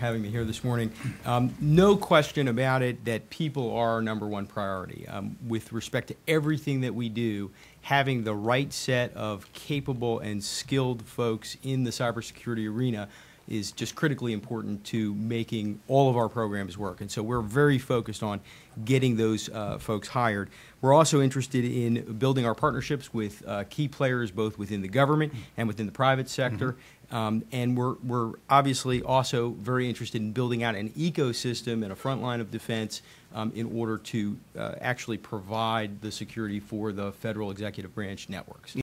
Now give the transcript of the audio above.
having me here this morning. Um, no question about it that people are our number one priority. Um, with respect to everything that we do, having the right set of capable and skilled folks in the cybersecurity arena is just critically important to making all of our programs work. And so we're very focused on getting those uh, folks hired. We're also interested in building our partnerships with uh, key players both within the government and within the private sector. Um, and we're, we're obviously also very interested in building out an ecosystem and a front line of defense um, in order to uh, actually provide the security for the federal executive branch networks.